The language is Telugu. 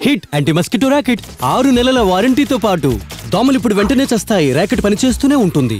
హిట్ యాంటీ మస్కిటో ర్యాకెట్ ఆరు నెలల వారంటీతో పాటు దోమలు ఇప్పుడు వెంటనే చస్తాయి. ర్యాకెట్ పనిచేస్తూనే ఉంటుంది.